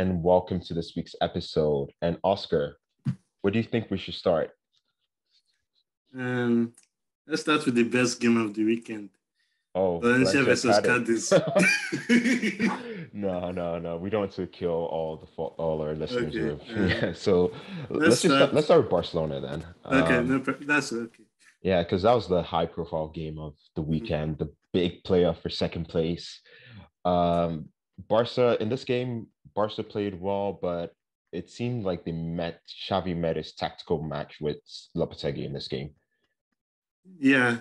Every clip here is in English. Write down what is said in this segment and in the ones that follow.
And welcome to this week's episode. And Oscar, where do you think we should start? Um, let's start with the best game of the weekend. Oh, Valencia versus Cadiz. no, no, no. We don't want to kill all the all our listeners. Okay, alright. Yeah, so let's, Let's just start, let's start with Barcelona then. okay, Um, no, that's okay. Yeah, because that was the high profile game of the weekend, the big playoff for second place. Um, Barca in this game, Barca played well, but it seemed like they met Xavi met his tactical match with Lopetegui in this game. Yeah,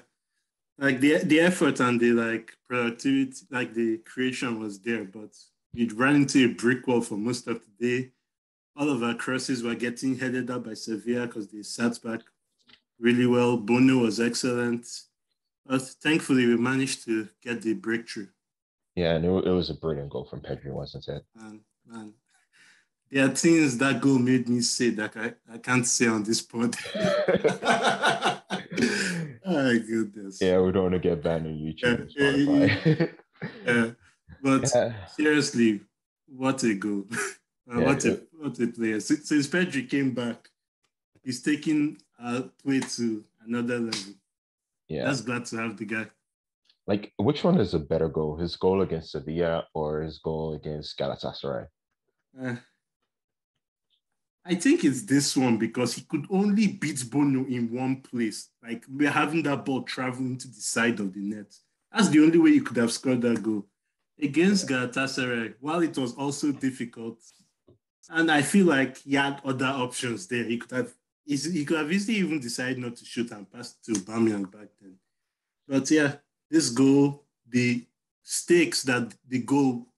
like the the effort and the like productivity, like the creation was there, but we ran into a brick wall for most of the day. All of our crosses were getting headed up by Sevilla because they sat back really well. Bono was excellent, but thankfully we managed to get the breakthrough. Yeah, and it, it was a brilliant goal from Pedri, wasn't it? And man, there are things that goal made me say that I, I can't say on this pod. oh goodness. yeah, we don't want to get banned on YouTube and Yeah, Spotify. Yeah. But Yeah. seriously, what a goal. Uh, Yeah, what a what a player. Since, since Pedri came back, he's taking our play to another level. yeah. That's glad to have the guy. Like, which one is a better goal? His goal against Sevilla or his goal against Galatasaray? Uh, I think it's this one because he could only beat Bono in one place. Like we're having that ball traveling to the side of the net. That's the only way you could have scored that goal against Galatasaray. While it was also difficult, and I feel like he had other options there. He could have he could have easily even decided not to shoot and pass to Bamian back then. But yeah, this goal, the stakes that the goal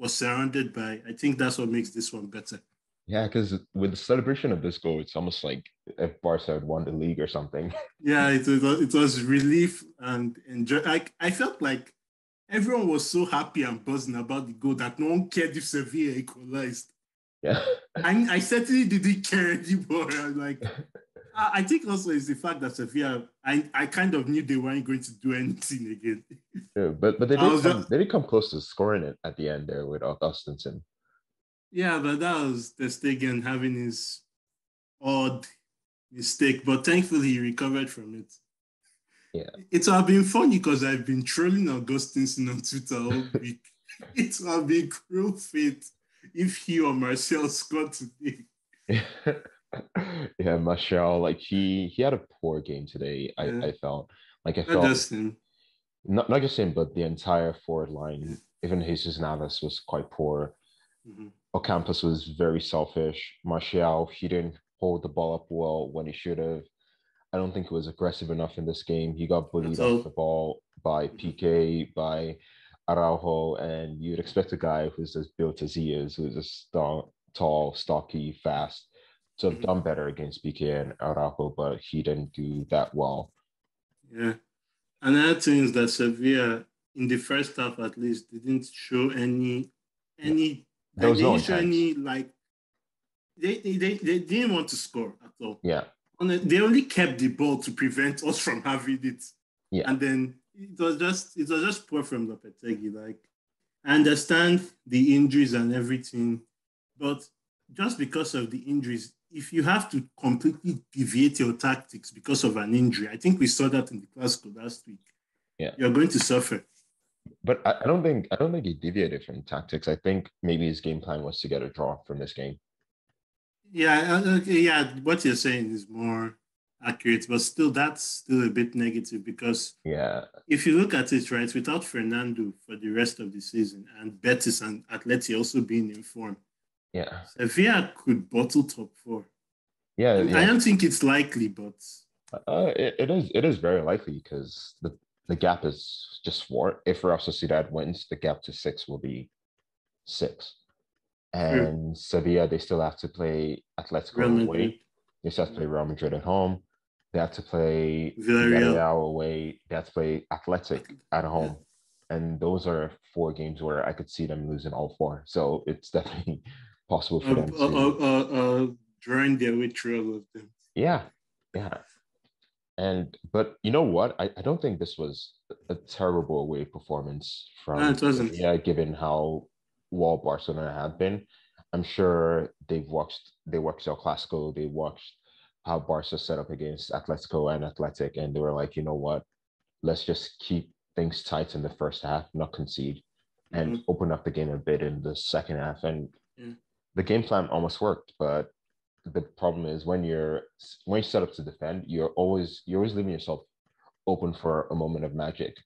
was surrounded by, I think that's what makes this one better. Yeah, because with the celebration of this goal, it's almost like if Barca had won the league or something. Yeah, it was it was relief and enjoy. Like I felt like everyone was so happy and buzzing about the goal that no one cared if Sevilla equalized. Yeah. I, I certainly didn't care anymore. I'm like, I, think also is the fact that Sevilla, I, I kind of knew they weren't going to do anything again. Yeah, but but they did come, just- they did come close to scoring it at the end there with Augustinsson. Yeah, but that was ter Stegen having his odd mistake, but thankfully he recovered from it. Yeah. It would have been funny because I've been trolling Augustinsson on Twitter all week. it would have been cruel fate if he or Martial scored today. yeah, Martial, like he he had a poor game today. I, Yeah. I felt like I felt just not not just him, but the entire forward line. Even Jesus Navas was quite poor. Mhm. Ocampos was very selfish. Martial, he didn't hold the ball up well when he should have. I don't think he was aggressive enough in this game. He got bullied That's all. off the ball by Mhm. Piqué, by Araujo, and you'd expect a guy who's as built as he is, who's tall, tall, stocky, fast, to have Mhm. done better against Piqué and Araujo, but he didn't do that well. Yeah. Another thing is that Sevilla, in the first half at least, didn't show any any they no didn't show any like they, they, they, they didn't want to score at all. Yeah, And they only kept the ball to prevent us from having it. Yeah. And then it was just it was just poor from Lopetegui. Like I understand the injuries and everything, but just because of the injuries, if you have to completely deviate your tactics because of an injury, I think we saw that in the Clasico last week. Yeah. You're going to suffer. but I, I don't think I don't think he deviated from tactics. I think maybe his game plan was to get a draw from this game. Yeah, uh, okay, yeah, what you're saying is more accurate, but still that's still a bit negative because Yeah, if you look at it right, without Fernando for the rest of the season and Betis and Atleti also being in form, yeah, Sevilla could bottle top four. yeah. I don't think it's likely, but Uh, it, it is it is very likely because the the gap is just four. If Real Sociedad wins, the gap to six will be six. And Sevilla, they still have to play Atletico away. They still have to play Real Madrid at home. They have to play Villarreal. Villarreal away. They have to play Athletic at home. And those are four games where I could see them losing all four. So it's definitely possible for or, them to. drawing their way through all of them. Yeah, yeah. And but you know what? I, I don't think this was a terrible away performance from No, it wasn't. yeah, given how well Barcelona have been. I'm sure they've watched they watched El Clasico, they watched how Barca set up against Atletico and Athletic, and they were like, you know what, let's just keep things tight in the first half, not concede, and mm-hmm. open up the game a bit in the second half. And yeah. The game plan almost worked, but the problem is when you're when you set up to defend, you're always you're always leaving yourself open for a moment of magic,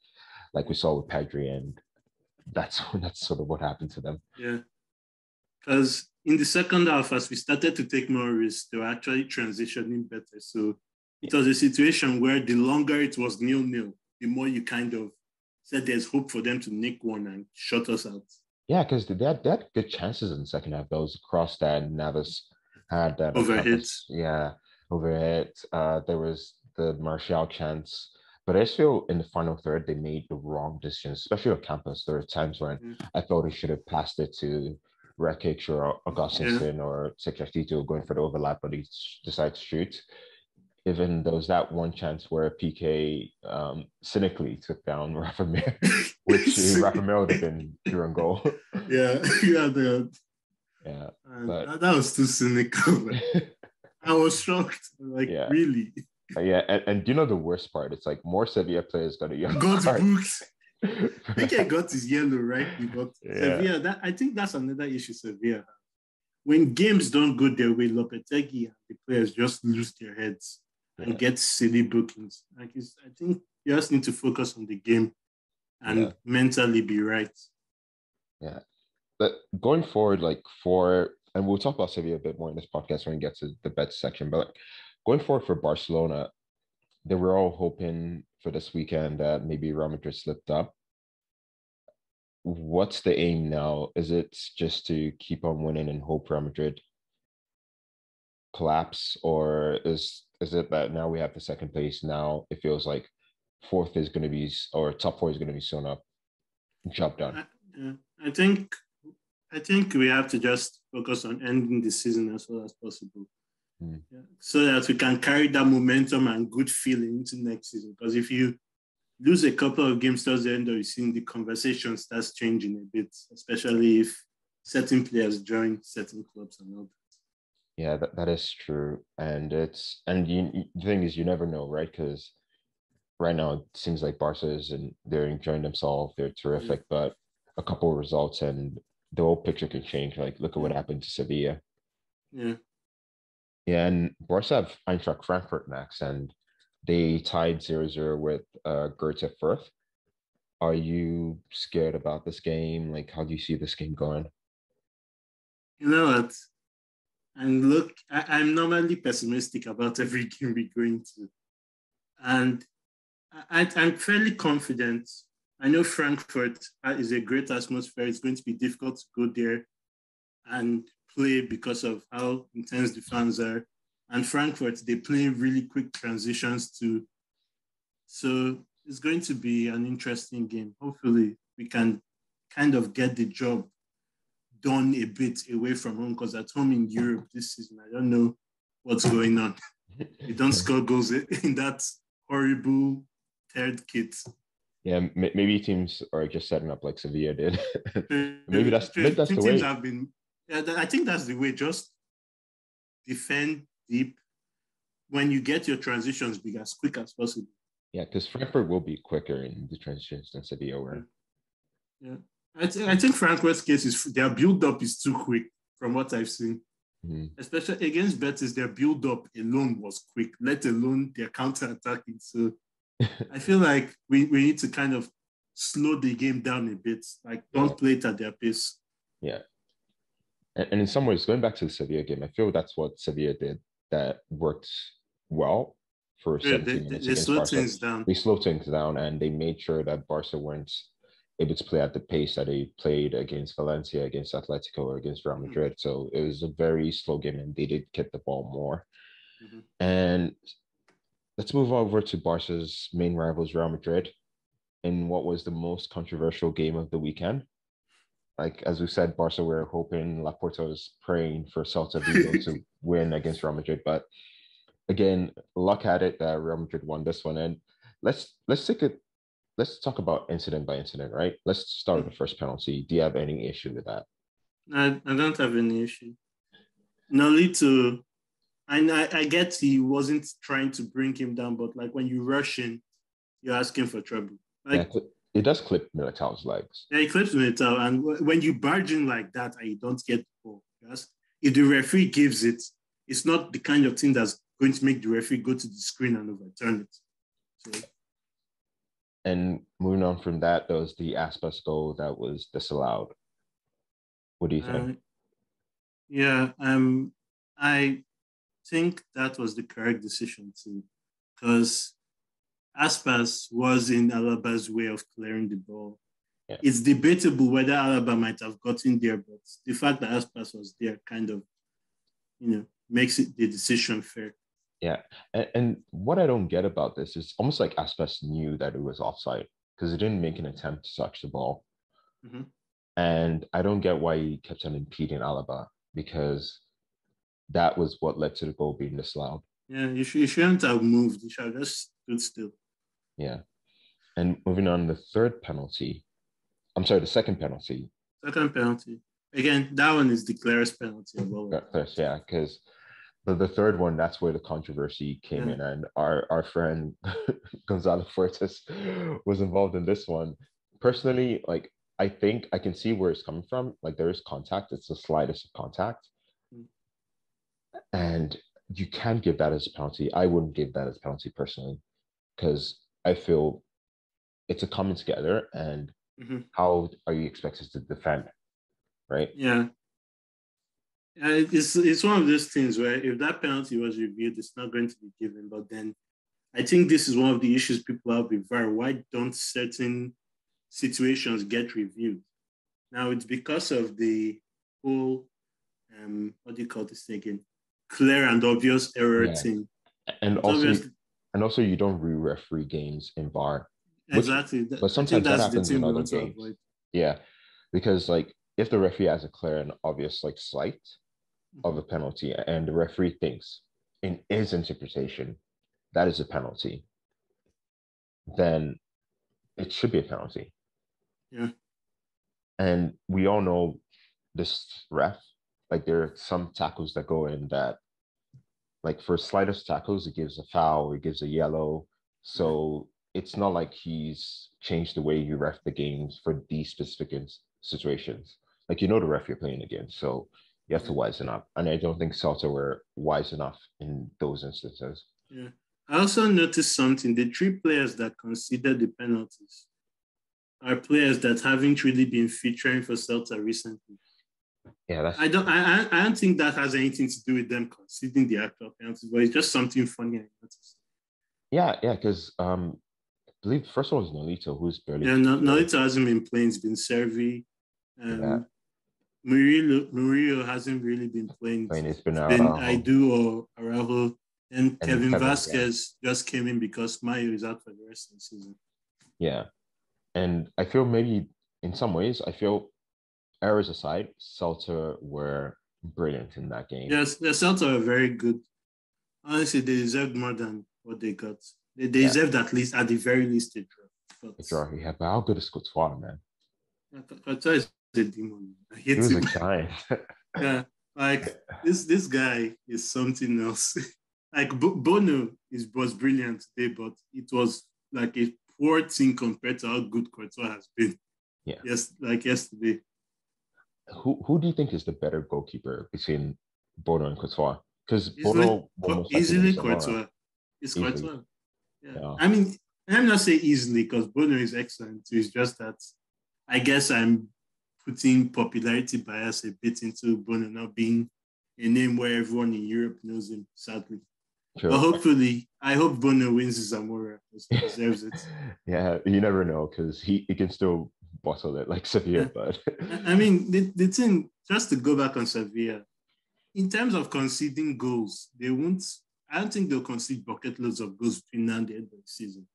like we saw with Pedri, and that's that's sort of what happened to them. Yeah, because in the second half, as we started to take more risks, they were actually transitioning better. So it was a situation where the longer it was nil nil, the more you kind of said there's hope for them to nick one and shut us out. Yeah, because they had, they had good chances in the second half. Those cross that Navas had that overhit. Yeah, overhit. Uh, there was the Martial chance. But I feel in the final third, they made the wrong decisions, especially Ocampos. There are times when mm. I thought he should have passed it to Rakitic or Augustinson yeah. or Tecatito going for the overlap, but he decided to shoot. Even there was that one chance where Piqué um, cynically took down Rafa Mir, which Rafa Mir would have been during goal. Yeah, yeah, the, yeah. But, that, that was too cynical. I was shocked. Like, yeah. really? Yeah, and, and do you know the worst part? It's like more Sevilla players got a yellow got card. booked. Piqué got his yellow, right? He got yeah. Sevilla. That I think that's another issue Sevilla When games don't go their way, Lopetegui and the players just lose their heads yeah. and get silly bookings. Like I think you just need to focus on the game and yeah. mentally be right. Yeah. But going forward, like for and we'll talk about Sevilla a bit more in this podcast when we get to the bet section, but like going forward for Barcelona, they were all hoping for this weekend that maybe Real Madrid slipped up. What's the aim now? Is it just to keep on winning and hope Real Madrid collapse, or is is it that now we have the second place? Now it feels like fourth is going to be or top four is going to be sewn up, job done. I, I think I think we have to just focus on ending the season as well as possible. Mm. Yeah. So that we can carry that momentum and good feeling into next season. Because if you lose a couple of games towards the end of the season, the conversation starts changing a bit, especially if certain players join certain clubs and all. Yeah, that, that is true. And it's and you the thing is you never know, right? Because right now it seems like Barca is and they're enjoying themselves, they're terrific, yeah. but a couple of results and the whole picture can change. Like look at what happened to Sevilla. Yeah. Yeah, and Barca have Eintracht Frankfurt next, and they tied 0-0 with uh, Greuther Fürth Are you scared about this game? Like, how do you see this game going? You know what? And look, I, am normally pessimistic about every game we go into. And I, I'm fairly confident. I know Frankfurt is a great atmosphere. It's going to be difficult to go there and play because of how intense the fans are. And Frankfurt, they play really quick transitions too. So it's going to be an interesting game. Hopefully, we can kind of get the job done a bit away from home because at home in Europe this season, I don't know what's going on. we don't score goals in that horrible third kit. Yeah, maybe teams are just setting up like Sevilla did. maybe that's maybe that's the teams way. have been yeah, I think that's the way. Just defend deep. When you get your transitions, be as quick as possible. Yeah, because Frankfurt will be quicker in the transitions than Sevilla were. Yeah, I, th- I think Frankfurt's case is their build up is too quick from what I've seen. Mm-hmm. Especially against Betis, their build up alone was quick, let alone their counter attacking. So I feel like we, we need to kind of slow the game down a bit. Like don't yeah. play it at their pace. Yeah, and, and in some ways, going back to the Sevilla game, I feel that's what Sevilla did that worked well for yeah, 17 they, minutes. They slowed things down. They slowed things down and they made sure that Barca weren't able to play at the pace that they played against Valencia, against Atletico, or against Real mm-hmm. Madrid. Mm-hmm. So it was a very slow game and they did get the ball more. Mm-hmm. And let's move over to Barca's main rivals, Real Madrid, in what was the most controversial game of the weekend like as we said, Barca were hoping Laporta was praying for Celta Vigo to win against Real Madrid, but again, luck had it that Real Madrid won this one. And let's let's take it. Let's talk about incident by incident, right? Let's start with the first penalty. Do you have any issue with that? I, I don't have any issue. Nolito, and I, I get he wasn't trying to bring him down, but like when you rush in, you're asking for trouble. Like, yeah, it does clip Militao's legs. Yeah, it clips Militao, and when you barge in like that and you don't get the ball, yes, if the referee gives it, it's not the kind of thing that's going to make the referee go to the screen and overturn it. So, and moving on from that, there was the Aspas goal that was disallowed. What do you think? Uh, yeah, um, I think that was the correct decision too, because Aspas was in Alaba's way of clearing the ball. Yeah. It's debatable whether Alaba might have gotten there, but the fact that Aspas was there kind of, you know, makes it the decision fair. Yeah, and, and what I don't get about this is almost like Aspas knew that it was offside because he didn't make an attempt to touch the ball. Mm-hmm. And I don't get why he kept on impeding Alaba because that was what led to the goal being disallowed. Yeah, you, sh- you shouldn't have moved. You should have just stood still. Yeah. And moving on, the third penalty. I'm sorry, the second penalty. Second penalty. Again, that one is the clearest penalty of all. Yeah, because the, the third one, that's where the controversy came yeah. in. And our, our friend Gonzalo Fuertes was involved in this one. Personally, like I think I can see where it's coming from. Like there is contact, it's the slightest of contact. Mm. And you can give that as a penalty. I wouldn't give that as a penalty personally, because I feel it's a coming together and mm-hmm. how are you expected to defend? Right? Yeah. Uh, it's it's one of those things where if that penalty was reviewed, it's not going to be given. But then I think this is one of the issues people have with VAR. Why don't certain situations get reviewed. Now it's because of the whole, um, what do you call this thing again? Clear and obvious error yeah. thing. And it's also, and also you don't re-referee games in VAR. Exactly. but sometimes that happens in other games. Yeah, because like if the referee has a clear and obvious like slight of a penalty, and the referee thinks in his interpretation that is a penalty, then it should be a penalty. Yeah. And we all know this ref, like there are some tackles that go in that, like for slightest tackles, it gives a foul, it gives a yellow. So it's not like he's changed the way you ref the games for these specific situations. Like you know the ref you're playing against, so you have to wisen up. And I don't think Celta were wise enough in those instances. Yeah. I also noticed something. The three players that considered the penalties are players that haven't really been featuring for Celta recently. Yeah, that's I don't I, I don't think that has anything to do with them conceding the actual penalties, but it's just something funny I noticed. Yeah, yeah, because um I believe the first one was Nolito, who's barely Yeah, no, Nolito hasn't been playing, it's been Cervi. Um yeah. Murillo, Murillo hasn't really been playing. I mean, it's been, it's been or Araujo. And, and Kevin, Kevin Vasquez yeah. just came in because Mallo is out for the rest of the season. Yeah. And I feel maybe in some ways, I feel errors aside, Celta were brilliant in that game. Yes, the Celta were very good. Honestly, they deserved more than what they got. They, they yeah. deserved at least, at the very least, a draw. But, a draw, yeah. But how good is Courtois, man? Courtois is a demon. I hate he him. a giant. yeah, like this this guy is something else. like Bono is was brilliant today, but it was like a poor thing compared to how good Courtois has been. Yeah. Yes, like yesterday. Who who do you think is the better goalkeeper between Bono and Courtois? Because Bono easily Courtois. It's Courtois. Yeah. yeah. I mean, I'm not saying easily because Bono is excellent. It's just that I guess I'm putting popularity bias a bit into Bono not being a name where everyone in Europe knows him, sadly. Sure. But hopefully, I hope Bono wins Zamora because he deserves it. yeah, you never know because he, he can still bottle it like Sevilla. Yeah. But I mean, the, the thing, just to go back on Sevilla, in terms of conceding goals, they won't, I don't think they'll concede bucket loads of goals between now and the end of the season.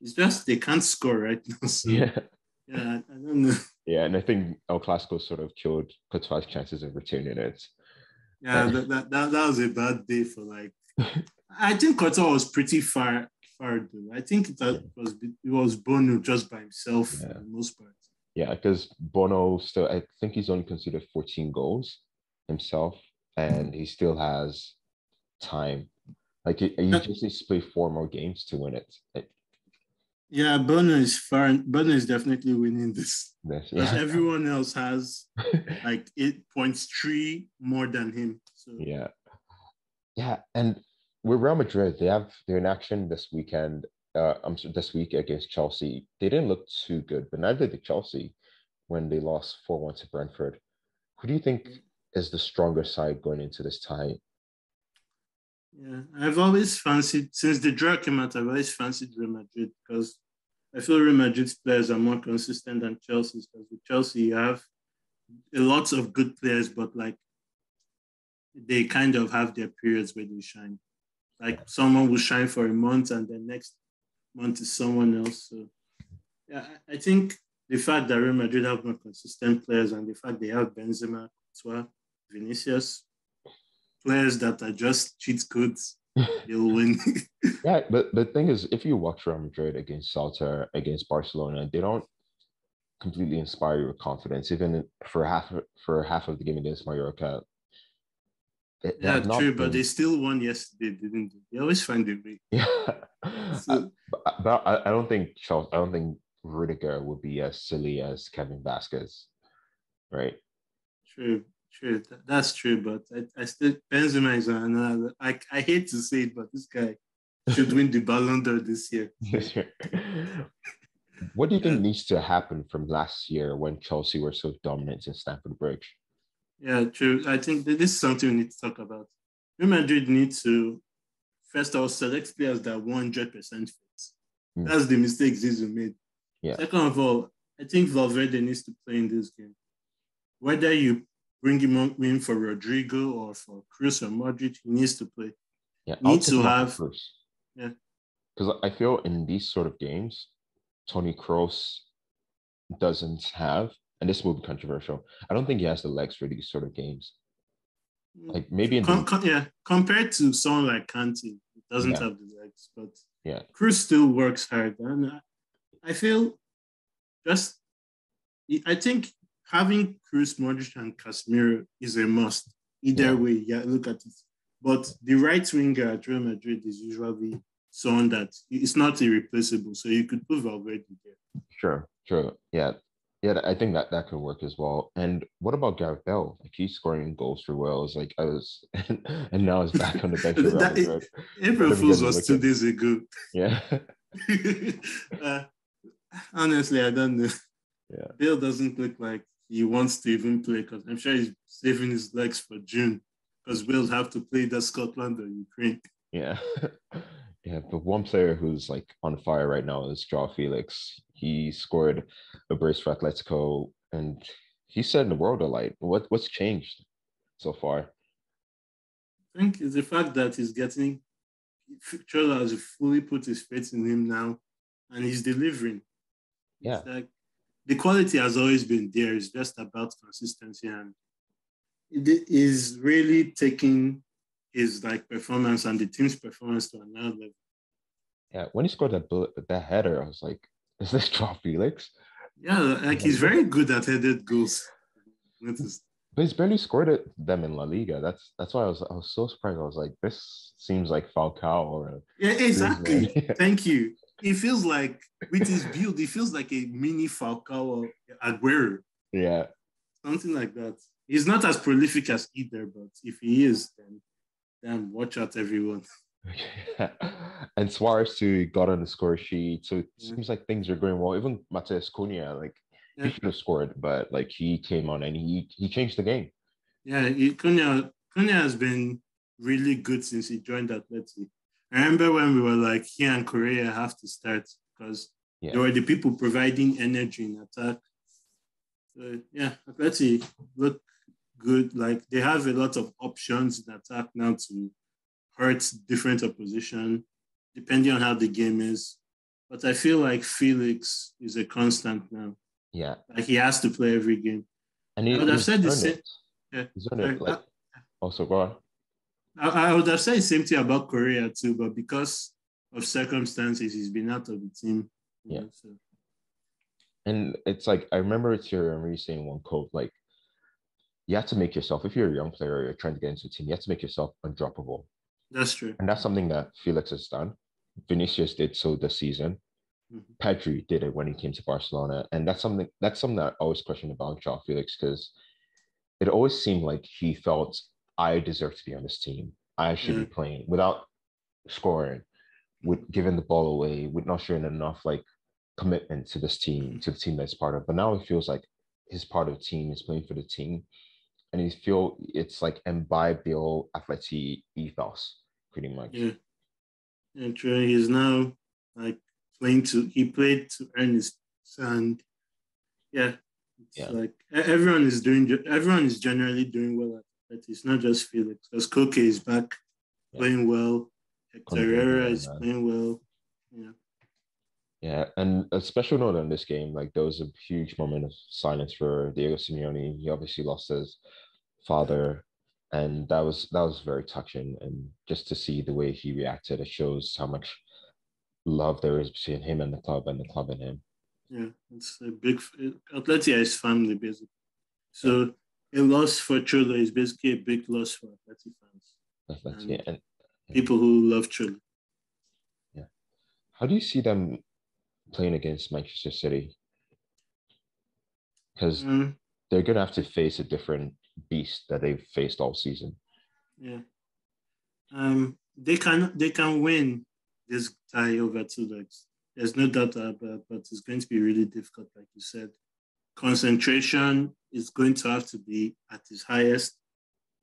It's just they can't score right now. So, yeah. Yeah, I don't know. Yeah, and I think El Clasico sort of killed Courtois' chances of returning it. Yeah, that, that, that, that was a bad day for like I think Courtois was pretty far far though. I think it was it was Bono just by himself yeah. for the most part. Yeah, because Bono still, I think he's only considered 14 goals himself, and he still has time. Like he, he just needs to play four more games to win it. Like, Yeah, Bono is far. Bono is definitely winning this because yeah. everyone else has like eight points three more than him. So yeah, yeah, and with Real Madrid, they have they're in action this weekend. Uh, I'm sorry, this week against Chelsea. They didn't look too good, but neither did Chelsea when they lost four one to Brentford. Who do you think is the stronger side going into this tie? Yeah, I've always fancied since the draw came out. I've always fancied Real Madrid because I feel Real Madrid's players are more consistent than Chelsea's. Because with Chelsea, you have a lot of good players, but like they kind of have their periods where they shine. Like someone will shine for a month, and then next month is someone else. So yeah, I I think the fact that Real Madrid have more consistent players and the fact they have Benzema, Courtois, Vinicius, players that are just cheat codes, they'll win. Yeah, but the thing is, if you watch Real Madrid against Celta, against Barcelona, they don't completely inspire you with confidence. Even for half for half of the game against Mallorca, they- they yeah, true, but they still won yesterday, didn't they? They always find a way. yeah. So, uh, but, but I, I don't think Chelsea, I don't think Rudiger would be as silly as Kevin Vasquez, right? true, true. That's true, but I, I still Benzema is another. I, I hate to say it, but this guy should win the Ballon d'Or this year. what do you think needs to happen from last year when Chelsea were so dominant in Stamford Bridge? Yeah, true. I think that this is something we need to talk about. Real Madrid need to first of all select players that are 100% fit. Mm. That's the mistake Zizou made. Yeah. Second of all, I think Valverde needs to play in this game. Whether you bring him on- in for Rodrygo or for Kroos or Modric, he needs to play. Yeah, Need take to have- first. Yeah. because I feel in these sort of games, Toni Kroos doesn't have, and this will be controversial. I don't think he has the legs for these sort of games. Mm. Like maybe in Com- the, com- yeah, compared to someone like Kante, he doesn't Yeah. have the legs, but Yeah. Kroos still works hard. And I- I feel just, I think having Kroos, Modric, and Casemiro is a must. Either Yeah. way, yeah, look at it. But the right winger at Real Madrid is usually someone that it's not irreplaceable. So you could put Valverde there. sure, sure, yeah, yeah. I think that that could work as well. And what about Gareth Bell? Like he's scoring goals for Wales. Like I was, and now he's back on the bench. That- Madrid. April Fools was two days ago. Yeah, uh, honestly, I don't know. Yeah. Bill doesn't look like he wants to even play because I'm sure he's saving his legs for June because we'll have to play the Scotland or Ukraine. yeah, yeah. But one player who's like on fire right now is Joao Felix. He scored a brace for Atletico, and he set the world alight. What what's changed so far? I think it's the fact that he's getting Cholo has fully put his faith in him now and he's delivering. Yeah. It's like the quality has always been there. It's just about consistency and it is really taking his like performance and the team's performance to another level. Yeah, when he scored that bullet, that header, I was like, "Is this Joao Felix?" Yeah, like he's very good at headed goals. Noticed. But he's barely scored it them in La Liga. That's that's why I was I was so surprised. I was like, "This seems like Falcao or." Yeah, exactly. Thank you. It feels like with his build, it feels like a mini Falcao or Aguero, yeah, something like that. He's not as prolific as either, but if he is, then damn, watch out, everyone. Yeah. and Suarez too got on the score sheet, so it Yeah. seems like things are going well. Even Mateus Cunha, like Yeah. he should have scored, but like he came on and he he changed the game. Yeah, he, Cunha, Cunha has been really good since he joined Atleti. I remember when we were like, here and Correa have to start because Yeah. they were the people providing energy in attack. So, yeah, Atleti look good. Like they have a lot of options in attack now to hurt different opposition, depending on how the game is. But I feel like Felix is a constant now. Yeah, Like he has to play every game. and he, but I've said the same- Yeah, He's earned it. Like, uh, also go on. I, I would have said the same thing about Correa too, but because of circumstances, he's been out of the team. Yeah. know, so. and it's like I remember Thierry Henry saying one quote like, "You have to make yourself if you're a young player, you're trying to get into a team, you have to make yourself undroppable." That's true. And that's something that Felix has done. Vinicius did so this season. Mm-hmm. Pedri did it when he came to Barcelona, and that's something that's something that I always question about João Felix because it always seemed like he felt I deserve to be on this team. I should yeah. be mm. playing without scoring, with giving the ball away, with not showing enough like commitment to this team, to the team that's part of. But now it feels like he's part of the team, he's playing for the team, and he feel it's like imbibe the old athletic ethos, pretty much. Yeah, and true. He's now like playing to. He played to earn his and yeah, yeah. like everyone is doing. Everyone is generally doing well at It's not just Felix because Koke is back yeah. playing well. Hector Herrera is playing well. Yeah. Yeah, and a special note on this game, like there was a huge moment of silence for Diego Simeone. He obviously lost his father, and that was that was very touching. And just to see the way he reacted, it shows how much love there is between him and the club, and the club and him. Yeah, it's a big Atletia is family basically. So. A loss for Cholo is basically a big loss for Atleti fans. That's, and, yeah, and, people who love Cholo. Yeah, how do you see them playing against Manchester City because mm. they're going to have to face a different beast that they've faced all season. Yeah, um, they can they can win this tie over two legs. There's no doubt about it, but it's going to be really difficult, like you said. Concentration is going to have to be at its highest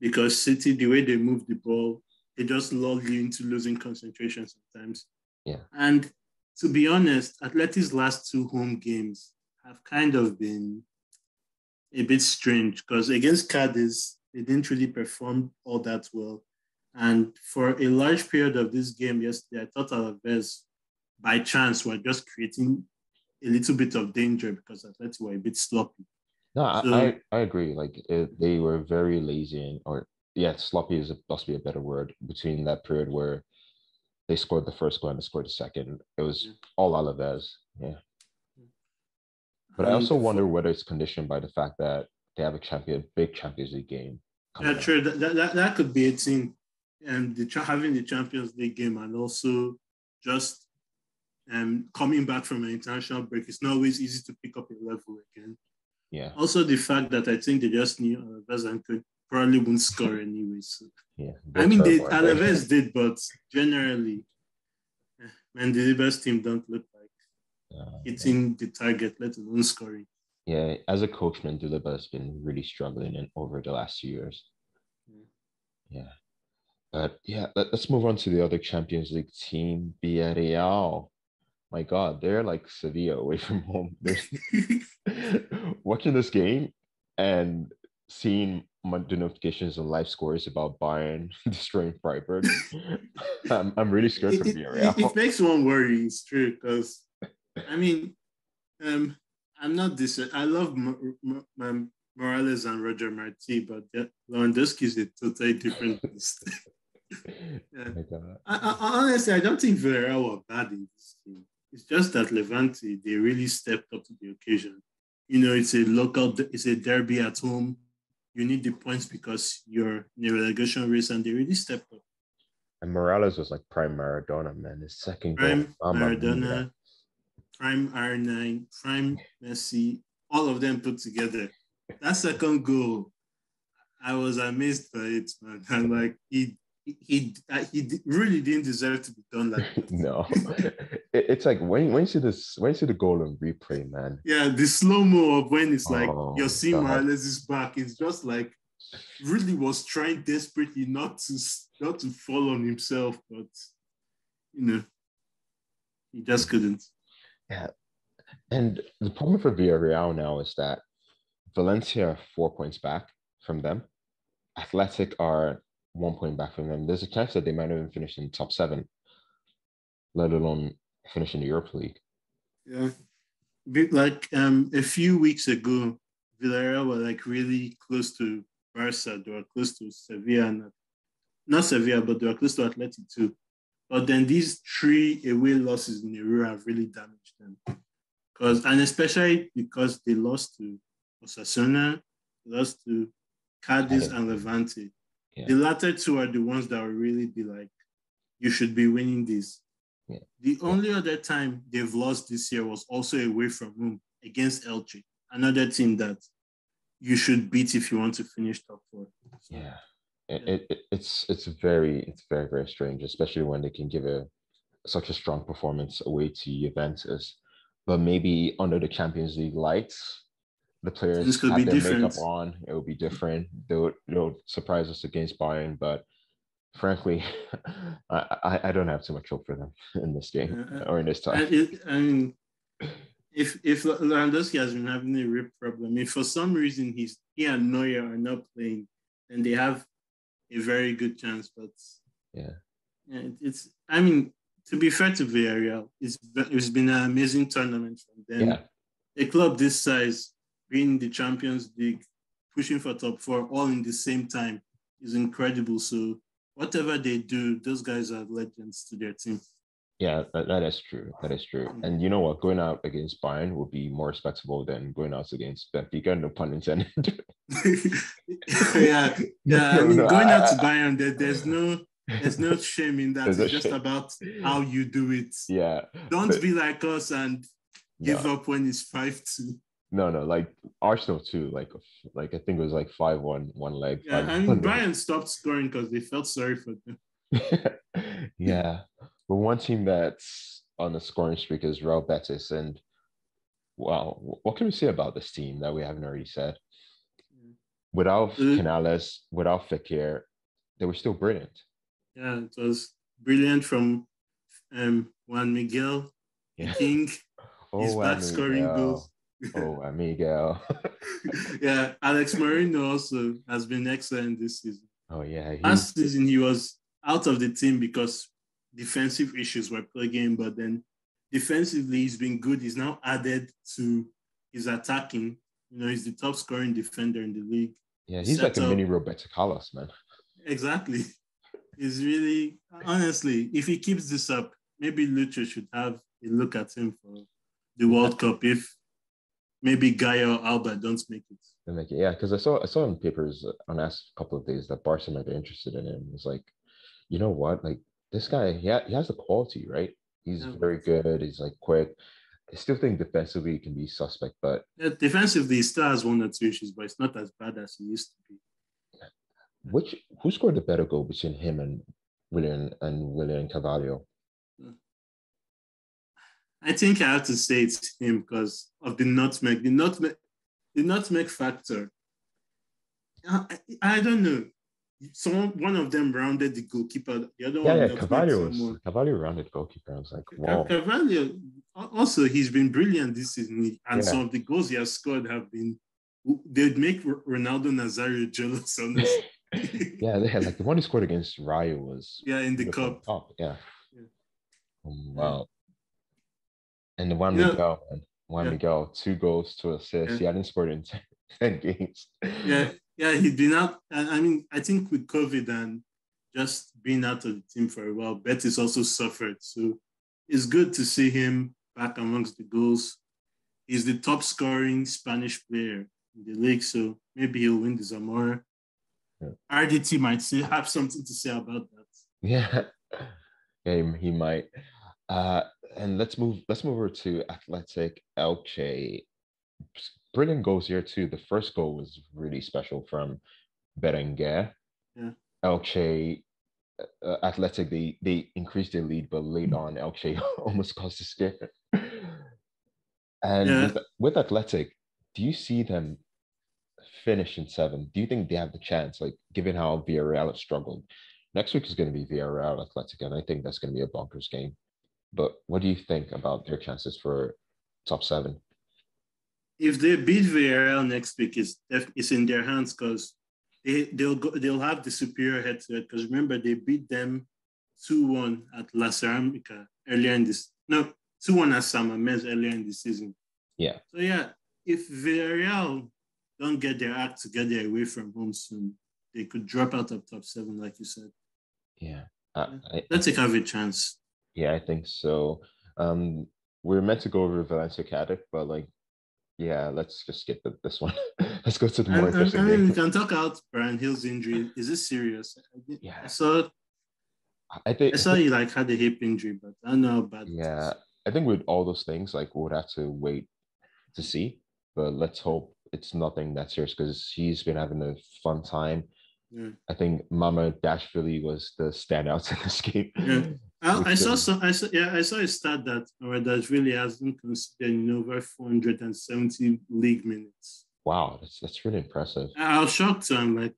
because City, the way they move the ball, they just lull you into losing concentration sometimes. Yeah. And to be honest, Atleti's last two home games have kind of been a bit strange because against Cadiz, they didn't really perform all that well. And for a large period of this game yesterday, I thought Alaves, by chance, were just creating a little bit of danger because Atleti were a bit sloppy. No, so, I, I agree. Like it, they were very lazy, and, or yeah, sloppy is a, must be a better word between that period where they scored the first goal and they scored the second. It was yeah. all Alaves. Yeah. But I also wonder whether it's conditioned by the fact that they have a champion, big Champions League game. Yeah, true. That, that, that could be a thing. And the, having the Champions League game and also just um, coming back from an international break, it's not always easy to pick up a level again. Yeah. Also, the fact that I think they just knew Alaves and could probably won't score anyway. So. Yeah. I mean, they, Alaves did, but generally, eh, man, the best team don't look like uh, hitting yeah. the target, let alone scoring. Yeah, as a coach, Mendilibar has been really struggling in, over the last few years. Yeah. yeah. But yeah, let, us move on to the other Champions League team, Villarreal. My God, they're like Sevilla away from home. watching this game and seeing the notifications and live scores about Bayern destroying Freiburg. I'm, I'm really scared for Villarreal. It, it, makes one worry. It's true because, I mean, um, I'm not this. I love M- M- M- Morales and Roger Marti, but Lewandowski is a totally different beast. yeah. I, I, honestly, I don't think Villarreal were bad in this game. It's just that Levante they really stepped up to the occasion. You know, it's a local, it's a derby at home you need the points because you're in a relegation race and they really stepped up. And Morales was like prime Maradona, man. His second prime goal. Maradona, prime R9, prime Messi, all of them put together. That second goal, I was amazed by it, man. And like he he he uh, really didn't deserve to be done like that. no, it's like when when you see this when should the goal on replay, man. Yeah, the slow mo of when it's like oh, you're seeing Morales is back. It's just like really was trying desperately not to not to fall on himself, but you know, he just couldn't. Yeah, and the problem for Villarreal now is that Valencia are four points back from them. Athletic are one point back from them. There's a chance that they might even finish in top seven, let alone finish in the Europa League. Yeah, like um a few weeks ago, Villarreal were like really close to Barca. They were close to Sevilla, and, not Sevilla, but they were close to Athletic too. But then these three away losses in a row have really damaged them. Because and especially because they lost to Osasuna, lost to Cadiz and Levante. Yeah. The latter two are the ones that will really be like, you should be winning this. Yeah. The only yeah. other time they've lost this year was also away from home against Elche, another team that you should beat if you want to finish top four. Yeah. It, it, it's it's very it's very very strange, especially when they can give a such a strong performance away to Juventus, but maybe under the Champions League lights, the players this could have be their different. makeup on. It will be different. They'll they'll surprise us against Bayern, but frankly, I, I, don't have too much hope for them in this game uh, or in this time. It, I mean, if if Lewandowski has been having a rib problem, if for some reason he's he and Neuer are not playing, then they have a very good chance. But yeah, yeah it's I mean to be fair to Villarreal, it's it's been an amazing tournament from them. Yeah. A club this size, being the Champions League, pushing for top four, all in the same time, is incredible. So whatever they do, those guys are legends to their team. Yeah, that, that is true. That is true. Mm-hmm. And you know what? Going out against Bayern would be more respectable than going out against Benfica. No pun intended. yeah, yeah. I mean, no, going out to Bayern, there, there's no, there's no shame in that. There's it's just shame. about how you do it. Yeah. Don't but, be like us and give no. up when it's five two. No, no, like Arsenal too. Like, like I think it was like five one, one leg. Yeah, and one Bayern stopped scoring because they felt sorry for them. yeah, but one team that's on the scoring streak is Real Betis, and wow, what can we say about this team that we haven't already said? Without mm. Canales, without Fekir, they were still brilliant. Yeah, it was brilliant from um, Juan Miguel, yeah. King. oh, He's back scoring goals. Oh, Miguel. yeah, Alex Moreno also has been excellent this season. Oh yeah. Last season he was out of the team because defensive issues were plaguing, but then defensively he's been good. He's now added to his attacking. You know, he's the top scoring defender in the league. Yeah, he's Set like a up. mini Roberto Carlos, man. Exactly. He's really honestly, if he keeps this up, maybe Lucho should have a look at him for the World Cup if maybe Gaya or Alba don't make it. They make it, yeah. Because I saw I saw in papers uh, on last couple of days that Barca might be interested in him. It's like, you know what? Like this guy, he, ha- he has the quality, right? He's yeah. very good. He's like quick. I still think defensively he can be suspect, but yeah, defensively he still has one or two issues, but it's not as bad as he used to be. Which who scored the better goal between him and William and William Carvalho? I think I have to say it's him because of the nutmeg. The nutmeg, the nutmeg factor. I, I don't know someone one of them rounded the goalkeeper. The other yeah, one, yeah, Carvalho was Carvalho rounded goalkeeper. I was like, wow. Carvalho also he's been brilliant this season, and yeah. some of the goals he has scored have been they'd make Ronaldo Nazario jealous. on this. yeah, they had like the one he scored against Rayo was yeah in the cup. Top, yeah. yeah. Um, wow. And the one yeah. Miguel, Juan yeah. Miguel, two goals, two assists. He hadn't scored in 10, 10 games. Yeah, yeah, he'd been out. I mean, I think with COVID and just being out of the team for a while, Betis also suffered. So it's good to see him back amongst the goals. He's the top scoring Spanish player in the league, so maybe he'll win the Zamora. Yeah. RDT might say, have something to say about that. Yeah, yeah he might. Uh, and let's move. Let's move over to Athletic Elche brilliant goals here too. The first goal was really special from Berenguer. Yeah. Elche uh, uh, Athletic, they, they increased their lead, but late on, Elche almost caused a scare. and yeah. with, with Athletic, do you see them finish in seven? Do you think they have the chance, like given how Villarreal has struggled? Next week is going to be Villarreal Athletic, and I think that's going to be a bonkers game. But what do you think about their chances for top seven? if they beat Villarreal next week, it's it's in their hands because they they'll go, they'll have the superior head to head. Because remember, they beat them two one at La Ceramica earlier in this no two one at San Mamés earlier in the season. Yeah. So yeah, if Villarreal don't get their act together away from home soon, they could drop out of top seven, like you said. Yeah. Uh, Let's take have a chance. Yeah, I think so. Um, we are meant to go over Valencia Cadiz, but like, yeah, let's just skip the, this one. let's go to the more I, interesting I mean, game. we can talk out Bryan Gil's injury. Is this serious? Yeah. I saw I think I saw he like had a hip injury, but I don't know about Yeah, I think with all those things, like we'll have to wait to see. But let's hope it's nothing that serious because he's been having a fun time. Yeah. I think Mama Dashvili was the standout in this game. Yeah. I, I saw some. I saw. Yeah, I saw a stat that that really hasn't considered in over 470 league minutes. Wow, that's that's really impressive. I was shocked. So I'm like,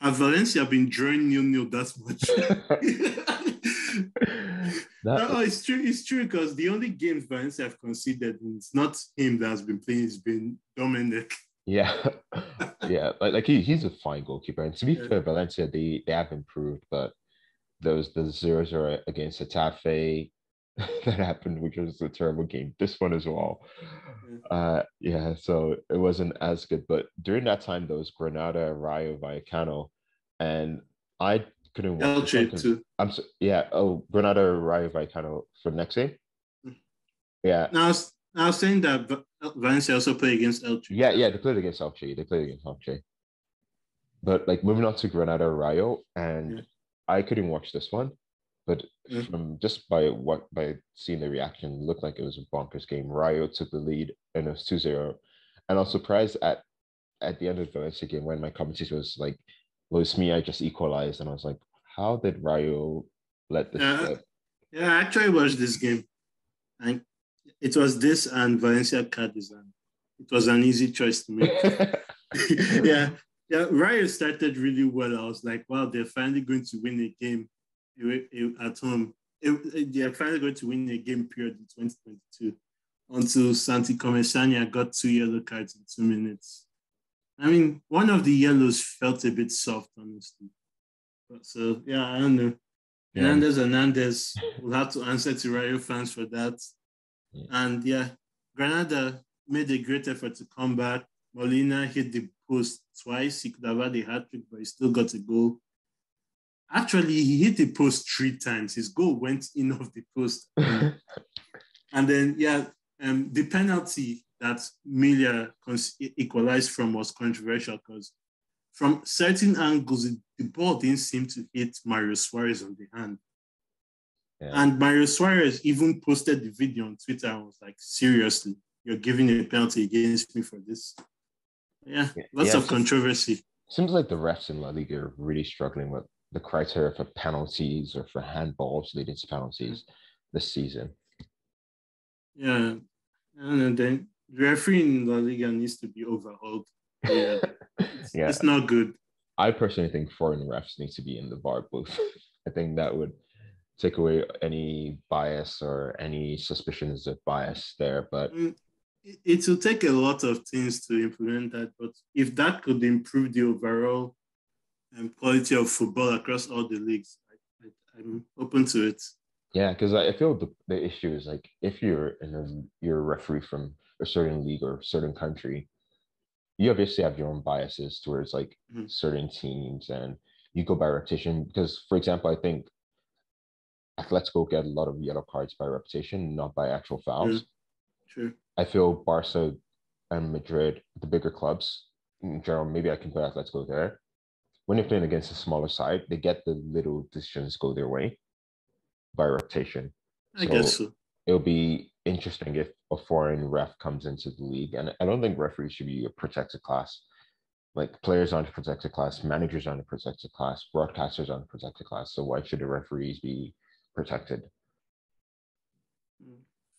have Valencia been drawing nil nil that much? that, it's true. It's true because the only games Valencia have conceded, it's not him that has been playing. It's been Domènech. yeah, yeah, like like he, he's a fine goalkeeper. And to be Yeah. fair, Valencia they they have improved, but there was the zero zero against Getafe. that happened, which was a terrible game. This one as well. Uh, yeah, so it wasn't as good. But during that time, there was Granada, Rayo Vallecano, and I couldn't watch. Elche too. I'm so, yeah. Oh, Granada, Rayo Vallecano for next game. Mm. Yeah, Now, I was, I was saying that Valencia also play against Elche. yeah, yeah. They played against Elche. They played against Elche. But like moving on to Granada, Rayo, and Yeah. I couldn't watch this one. But Yeah. from just by what by seeing the reaction, it looked like it was a bonkers game. Rayo took the lead and it was 2-0. And I was surprised at at the end of the Valencia game when my commentator was like, well, it's me, I just equalized. And I was like, how did Rayo let this Yeah. slip? Yeah, I actually watched this game. And it was this and Valencia Cadiz. and It was an easy choice to make. yeah, yeah. Rayo started really well. I was like, wow, they're finally going to win a game eh, eh, at home. Eh, They're finally going to win a game period in 2022 until Santi Comesaña got two yellow cards in two minutes. I mean, one of the yellows felt a bit soft, honestly. But so, yeah, I don't know. Yeah. Hernandez Hernandez will have to answer to Rayo fans for that. Yeah. And yeah, Granada made a great effort to come back. Molina hit the post twice. He could have had a hat trick, but he still got a goal. Actually, he hit the post three times. His goal went in off the post. And then, yeah, um, the penalty that Milla cons- equalized from was controversial because from certain angles, it- the ball didn't seem to hit Mario Suarez on the hand. Yeah. And Mario Suarez even posted the video on Twitter and was like, seriously, you're giving a penalty against me for this? Yeah, lots yeah, of controversy. Seems like the refs in La Liga are really struggling with the criteria for penalties or for handballs leading to penalties this season. Yeah. And then the referee in La Liga needs to be overhauled. Yeah. It's, Yeah. it's not good. I personally think foreign refs need to be in the bar booth. I think that would take away any bias or any suspicions of bias there. But Mm, It, will take a lot of things to implement that, but if that could improve the overall um, quality of football across all the leagues, I, I, I'm open to it. yeah, because I feel the, the issue is like if you're in a you're a referee from a certain league or certain country, you obviously have your own biases towards like Mhm. certain teams and you go by reputation. Because for example, I think Atletico get a lot of yellow cards by reputation, not by actual fouls. Sure. I feel Barca and Madrid, the bigger clubs in general, maybe I can put Atletico there. When you're playing against a smaller side, they get the little decisions go their way by reputation. I guess so. It'll be interesting if a foreign ref comes into the league. And I don't think referees should be a protected class. Like players aren't a protected class, managers aren't a protected class, broadcasters aren't a protected class. So why should the referees be protected?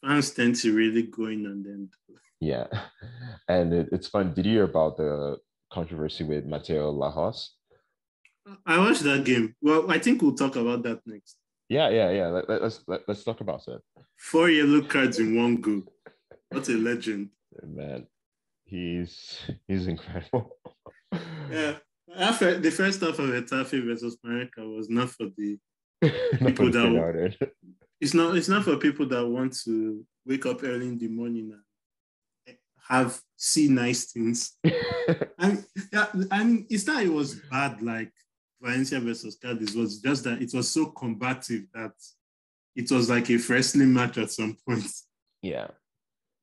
Fans tend to really go in on them. Yeah. And it, it's fun. Did you hear about the controversy with Mateu Lahoz? I watched that game. Well, I think we'll talk about that next. Yeah, yeah, yeah. Let, let, us let, let's talk about it. Four yellow cards in one go. What a legend. Man, he's he's incredible. Yeah. After the first half of Getafe versus America was not for the Not People that. It's not it's not for people that want to wake up early in the morning and eh, have see nice things. I mean, yeah, I mean, it's not it was bad like Valencia versus Cadiz. Was just that it was so combative that it was like a wrestling match at some point. Yeah.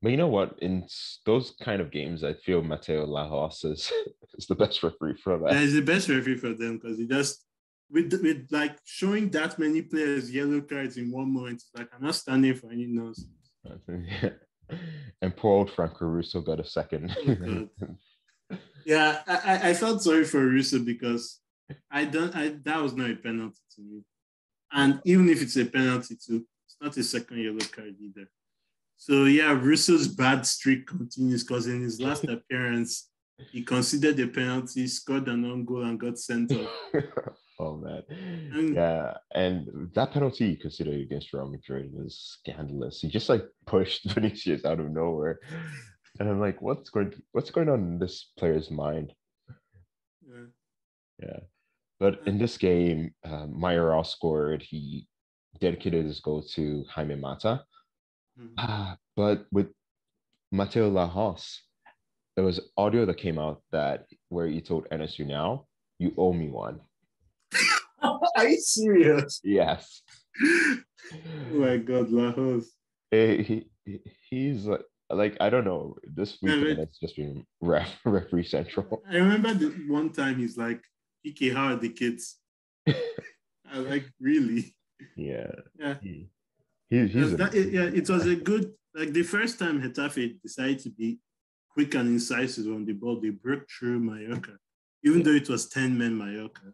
But you know what? In those kind of games, I feel Mateu Lahoz is, is the best referee for that. Yeah, he's the best referee for them because he just with with like showing that many players yellow cards in one moment. Like I'm not standing for any nonsense. and poor old Franco Russo got a second. Oh, yeah, I, I felt sorry for Russo because I don't I that was not a penalty to me. And even if it's a penalty too, it's not a second yellow card either. So yeah, Russo's bad streak continues because in his last appearance, he considered the penalty, scored an own goal, and got sent off. Oh man, and, yeah, and that penalty he considered against Real Madrid was scandalous. He just like pushed Vinicius out of nowhere, and I'm like, what's going what's going on in this player's mind? Yeah, yeah. But in this game, uh, Mayoral scored. He dedicated his goal to Jaime Mata Mm-hmm. Uh, but with Mateu Lahoz, there was audio that came out that where he told Enes Ünal, you owe me one. Are you serious? Yes. oh my God, Lahoz. Eh, he, he, he's like, like I don't know. This weekend yeah, it's just been ref, referee central. I remember the one time he's like, "Ike, how are the kids?" I like really. Yeah. Yeah. He, he, he's that, it, yeah, it was a good like the first time Getafe decided to be quick and incisive on the ball, they broke through Mallorca, even though it was 10 men Mallorca.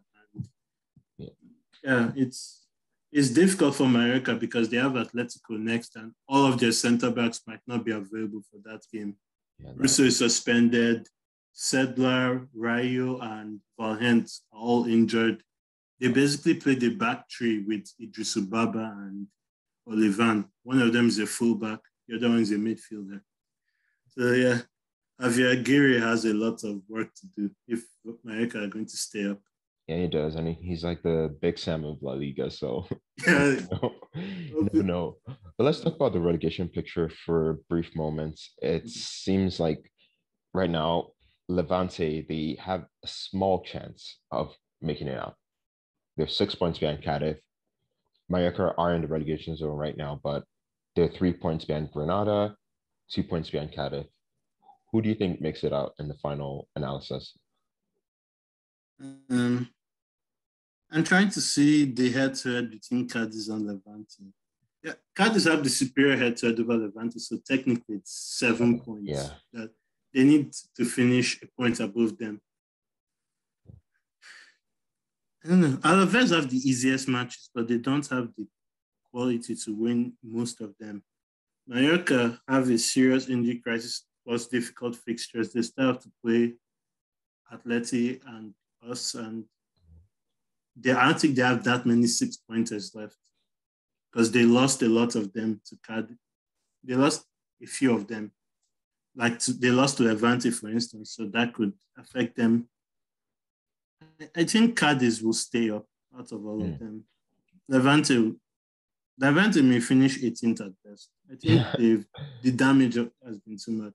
Yeah. it's it's difficult for Mallorca because they have Atletico next, and all of their center backs might not be available for that game. Yeah, Russo is suspended. Sedlar, Raíllo, and Valjent all injured. They basically play the back three with Iddrisu Baba and Olivan. One of them is a fullback, the other one is a midfielder. So yeah, Javier Aguirre has a lot of work to do if Mallorca are going to stay up. Yeah, he does. I mean, he's like the big Sam of La Liga, so yeah. you, know, never know. But let's talk about the relegation picture for brief moments. It mm-hmm. seems like right now, Levante, they have a small chance of making it out. They're six points behind Cadiz. Mallorca are in the relegation zone right now, but they're three points behind Granada, two points behind Cadiz. Who do you think makes it out in the final analysis? Um, I'm trying to see the head-to-head between Cadiz and Levante. Yeah, Cadiz have the superior head-to-head over Levante, so technically it's seven points. Yeah. That they need to finish a point above them. I don't know. Alaves have the easiest matches, but they don't have the quality to win most of them. Mallorca have a serious injury crisis plus difficult fixtures. They still have to play Atleti and us, and they, I don't think they have that many six pointers left because they lost a lot of them to Cad. They lost a few of them, like to, they lost to Levante, for instance, so that could affect them I think Cadiz will stay up out of all mm. of hmm. them. Levante, Levante may finish 18th at best. I think they've, the damage has been too much.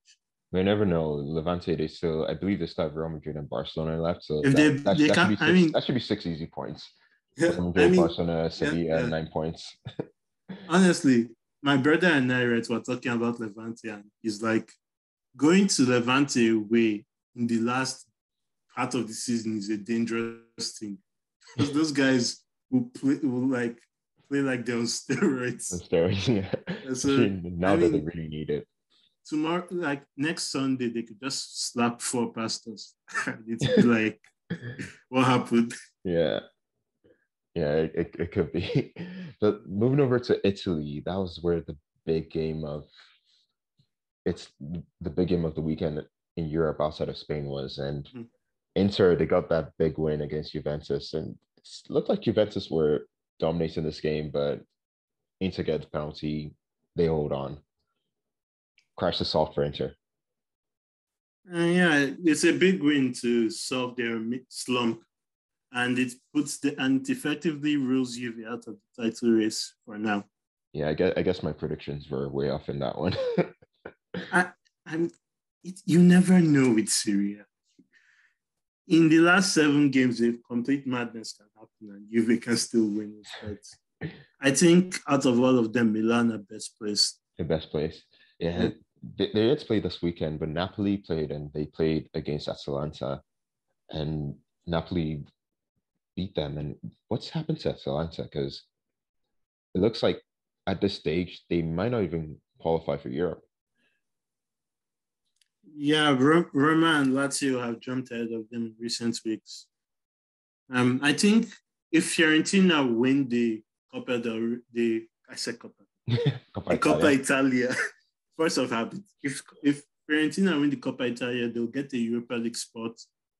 We never know. Levante, they still, I believe they still have Real Madrid and Barcelona left. So if that, they, that, they that, can, six, I mean, that should be six easy points. Yeah, I mean, Barcelona, City, yeah, yeah. nine points. Honestly, my brother and I right, were talking about Levante, and he's like, going to Levante way in the last part of the season is a dangerous thing because those guys will play will like play like they're on steroids. On steroids, yeah. So, now I that mean, they really need it. Tomorrow, like next Sunday, they could just slap four pastors. it's like, what happened? Yeah. Yeah, it, it, could be. But moving over to Italy, that was where the big game of it's the big game of the weekend in Europe outside of Spain was. And mm-hmm. Inter, they got that big win against Juventus, and it looked like Juventus were dominating this game, but Inter get the penalty, they hold on. Crash the software into? Uh, yeah, it's a big win to solve their slump, and it puts the and effectively rules Juve out of the title race for now. Yeah, I guess I guess my predictions were way off in that one. I, I'm. It, you never know with Serie A. In the last seven games, if complete madness can happen and Juve can still win. But I think out of all of them, Milan are best placed. The best place. Yeah, they, they did play this weekend, but Napoli played and they played against Atalanta, and Napoli beat them. And what's happened to Atalanta? Because it looks like at this stage they might not even qualify for Europe. Yeah, Roma and Lazio have jumped ahead of them in recent weeks. Um, I think if Fiorentina win the Coppa del the I said Coppa, Coppa, the Coppa Italia, first of habit. If if Fiorentina win the Coppa Italia, they'll get the Europa League spot.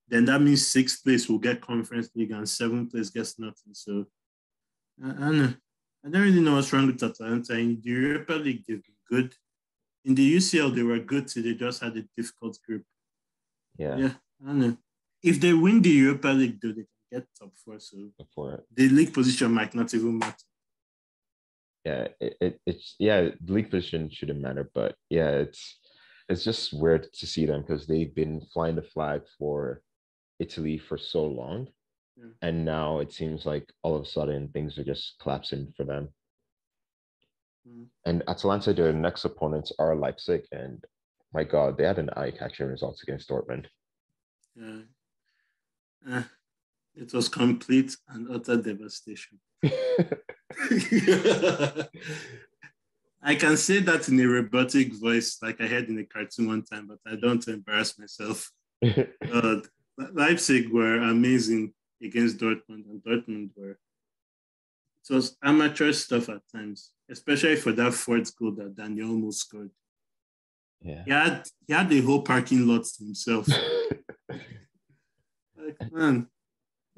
Then that means sixth place will get Conference League and seventh place gets nothing. So I, I don't know. I don't really know what's wrong with Atalanta. In the Europa League, they've been good. In the UCL, they were good too. They just had a difficult group. Yeah. Yeah. I don't know. If they win the Europa League, though, they can get top four. So four. the league position might not even matter. Yeah, it, it, it's yeah, the league position shouldn't matter, but yeah, it's it's just weird to see them because they've been flying the flag for Italy for so long. Yeah. And now it seems like all of a sudden things are just collapsing for them. Mm. And Atalanta, their next opponents are Leipzig, and my God, they had an eye-catching results against Dortmund. Yeah, uh, it was complete and utter devastation. I can say that in a robotic voice, like I heard in a cartoon one time, but I don't embarrass myself. uh, Leipzig were amazing against Dortmund, and Dortmund were. It was amateur stuff at times, especially for that fourth goal that Dani Olmo scored. Yeah. He had he had the whole parking lot to himself. like, man,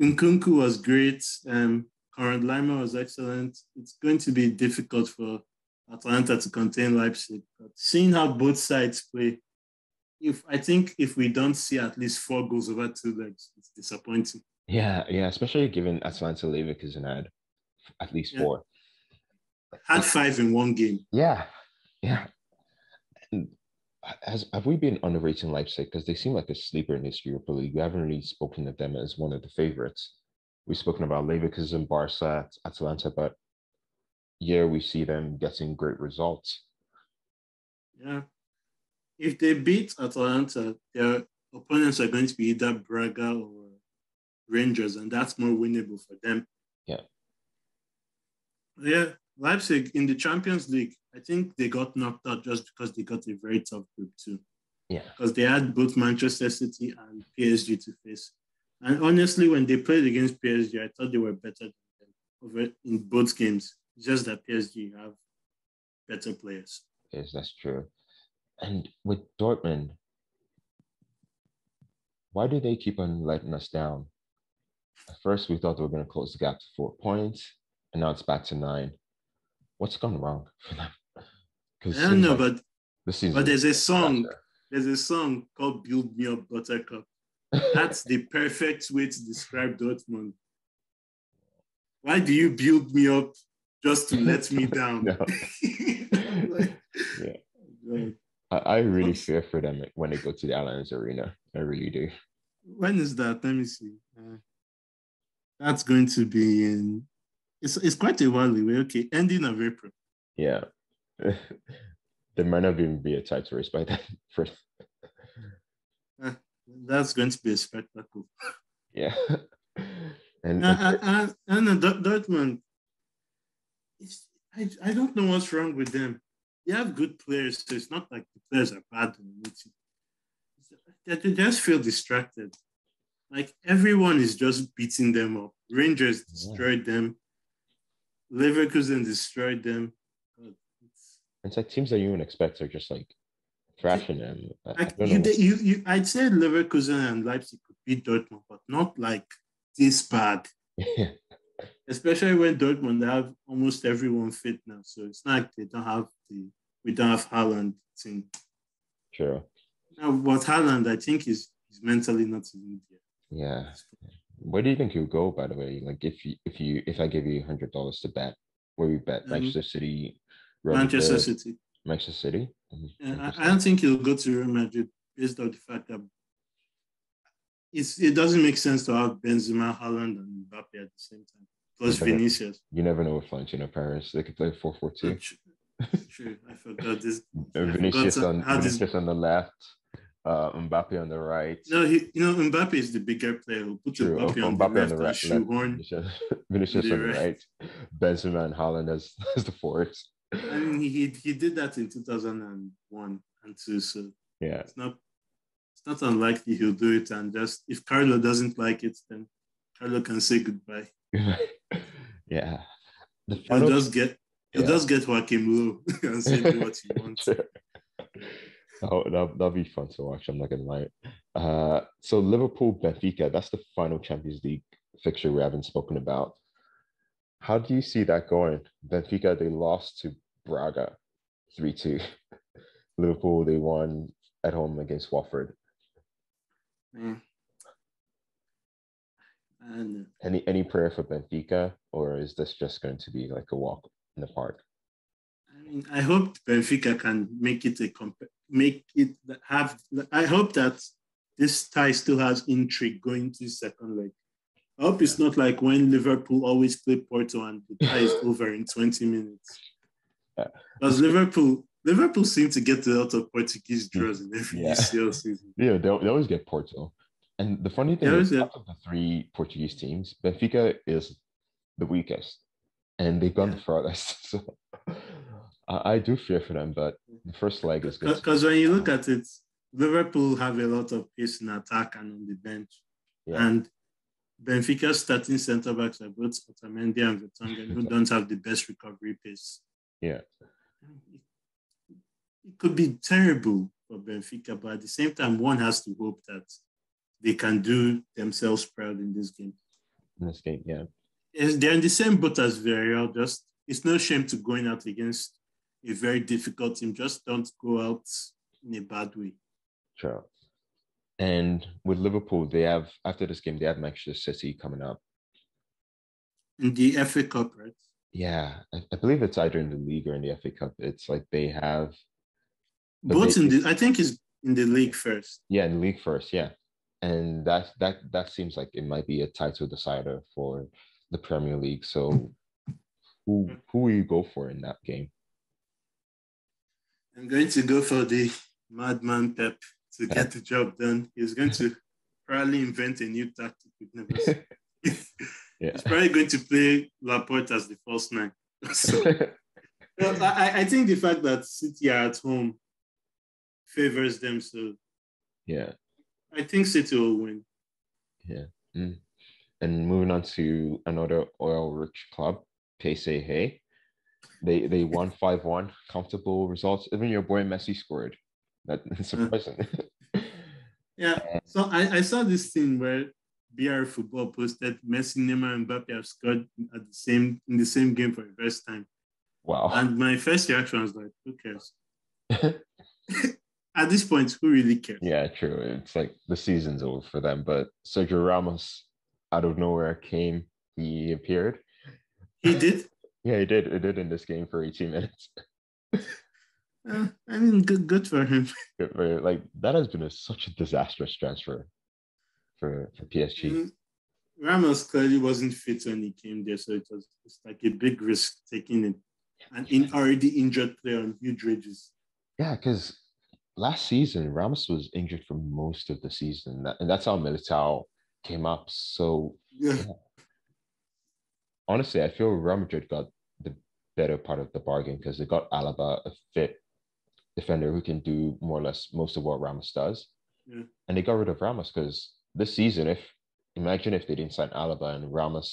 Nkunku was great. Um, Konrad Laimer was excellent. It's going to be difficult for Atalanta to contain Leipzig. But seeing how both sides play, if I think if we don't see at least four goals over two legs, it's disappointing. Yeah, yeah, especially given Atalanta Leverkusen had at least yeah. four. Had five in one game. Yeah, yeah. And has have we been underrating Leipzig because they seem like a sleeper in this Europa League? We haven't really spoken of them as one of the favorites. We've spoken about Leverkusen, Barca, Atalanta, but yeah, we see them getting great results. Yeah, if they beat Atalanta, their opponents are going to be either Braga or Rangers, and that's more winnable for them. Yeah. Yeah, Leipzig in the Champions League, I think they got knocked out just because they got a very tough group too. Yeah. Because they had both Manchester City and PSG to face. And honestly, when they played against PSG, I thought they were better than them over in both games. It's just that PSG have better players. Yes, that's true. And with Dortmund, why do they keep on letting us down? At first, we thought they were going to close the gap to four points, and now it's back to nine. What's gone wrong for them? I don't know, like but the but there's a song. There's a song called "Build Me Up, Buttercup." That's the perfect way to describe Dortmund. Why do you build me up just to let me down? like, yeah. I, I really fear for them when they go to the Allianz Arena. I really do. When is that? Let me see. Uh, that's going to be in. It's it's quite a while away. Okay, ending of April. Yeah, there might not even be a title race by then. For uh, that's going to be a spectacle. Yeah, and uh, uh, and, and Dortmund. It's, I, I don't know what's wrong with them. They have good players, so it's not like the players are bad. They, they just feel distracted. Like everyone is just beating them up. Rangers destroyed yeah. them. Leverkusen destroyed them. It's, it's, like teams that you wouldn't expect are just like thrashing them. Like you, you, you, I'd say Leverkusen and Leipzig could beat Dortmund, but not like this bad. Especially when Dortmund have almost everyone fit now, so it's not like they don't have the we don't have Haaland team. Sure. Now, but Haaland, I think, is is mentally not even there. Yeah. Where do you think you'll go? By the way, like if you if you if I give you hundred dollars to bet, where you bet? Mm-hmm. Manchester City, Manchester City, Manchester City. Yeah, I, I, don't think he'll go to Real Madrid based on the fact that it's, it doesn't make sense to have Benzema, Haaland, and Mbappe at the same time. Plus you Vinicius. you never know with Florentino Perez. They could play 4 4 2. True, I forgot this. Vinicius forgot on how this- Vinicius on the left, uh, Mbappe on the right. No, he, you know, Mbappe is the bigger player. Who put True. Mbappe on Mbappe the on the right, shoehorn. Vinicius, Vinicius on the right. right, Benzema and Haaland as, as the forwards. I mean, he, he he did that in 2001 and two, so Yeah, it's not it's not unlikely he'll do it. And just if Carlo doesn't like it, then Carlo can say goodbye. yeah. The He'll final just get he'll Yeah. just get Joachim Löw and say do what he wants. Oh, that that'll be fun to watch. I'm not gonna lie. Uh, so Liverpool Benfica, that's the final Champions League fixture we haven't spoken about. How do you see that going? Benfica they lost to Braga, three two. Liverpool they won at home against Watford. Man. And Any any prayer for Benfica, or is this just going to be like a walk in the park? I mean, I hope Benfica can make it a comp- make it have. I hope that this tie still has intrigue going to the second leg. I hope it's not like when Liverpool always play Porto and the tie is over in 20 minutes. Yeah. Because Liverpool, Liverpool seem to get a lot of Portuguese draws in every Yeah. UCL season. Yeah, they, they always get Porto. And the funny thing They is, out of the three Portuguese teams, Benfica is the weakest, and they've gone the Yeah. farthest. So I, I do fear for them, but the first leg is good. Because when you look at it, Liverpool have a lot of pace in attack and on the bench. Yeah. And Benfica's starting centre backs are both Otamendi and Vertonghen, who don't have the best recovery pace. Yeah. It, could be terrible for Benfica, but at the same time, one has to hope that they can do themselves proud in this game. in this game. Yeah, Yes, they're in the same boat as Villarreal. Just it's no shame to going out against a very difficult team. Just don't go out in a bad way. sure. And with Liverpool, they have after this game, they have Manchester City coming up. In the FA Cup, right? Yeah, I, I believe it's either in the league or in the FA Cup. It's like they have Both they- in the I think it's in the league first. yeah in the league first. Yeah, and that that that seems like it might be a title decider for the Premier League. So who who will you go for in that game? I'm going to go for the madman Pep to get the job done. He's going to probably invent a new tactic we've never seen. Yeah. He's probably going to play Laporte as the false nine. So I, I think the fact that City are at home favors them. So yeah. I think City will win. Mm. And moving on to another oil-rich club, Payse Hey. They they won 5-1, comfortable results. Even your boy Messi scored. That- That's mm. surprising. Yeah. Uh, so I, I saw this thing where BR Football posted Messi, Neymar, and Mbappe have scored at the same in the same game for the first time. wow. And my first reaction was like, who cares? At this point, who really cares? yeah, true. It's like the season's over for them. But Sergio Ramos, out of nowhere, came. He appeared. He did. Yeah, he did. He did in this game for 18 minutes. Uh, I mean, good, good for him. Good for- Like that has been a, such a disastrous transfer for for PSG. Mm, Ramos clearly wasn't fit when he came there, so it was it's like a big risk taking it. An in, already injured player on huge wages. Yeah, because last season Ramos was injured for most of the season, and that's how Militao came up. So Yeah. honestly, I feel Real Madrid got the better part of the bargain because they got Alaba, a fit defender who can do more or less most of what Ramos does, Yeah. and they got rid of Ramos because this season, if imagine if they didn't sign Alaba and Ramos.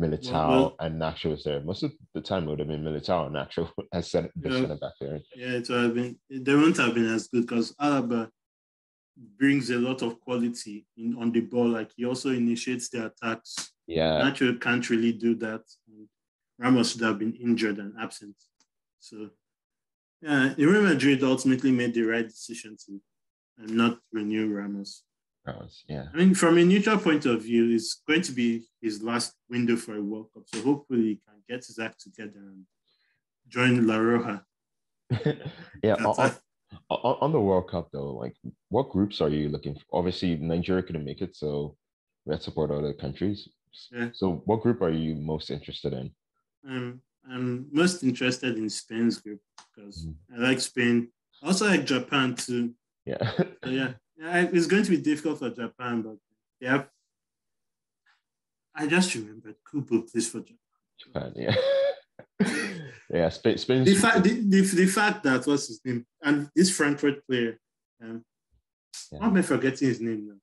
Militao well- and Nacho was there. Most of the time, it would have been Militao and Nacho as center, the Yeah. center back there. Yeah, it would have been. They wouldn't have been as good because Alaba brings a lot of quality in on the ball. Like he also initiates the attacks. Yeah, Nacho can't really do that. Ramos should have been injured and absent. So, yeah, Real Madrid ultimately made the right decision to and not renew Ramos. Ramos, yeah. I mean, from a neutral point of view, it's going to be his last window for a World Cup. So hopefully he can get his act together and join La Roja. yeah, on, on, on the World Cup though, like what groups are you looking for? Obviously, Nigeria couldn't make it, so we had to support other countries. Yeah. So, what group are you most interested in? Um, I'm most interested in Spain's group because mm. I like Spain. I also like Japan too. Yeah. so yeah. yeah. It's going to be difficult for Japan, but have. I just remembered Kubo plays for Japan. Japan, yeah. yeah, Spain. Spain. The fact, the, the, the, fact that what's his name, and this Frankfurt player, um, yeah. why am I forgetting his name now?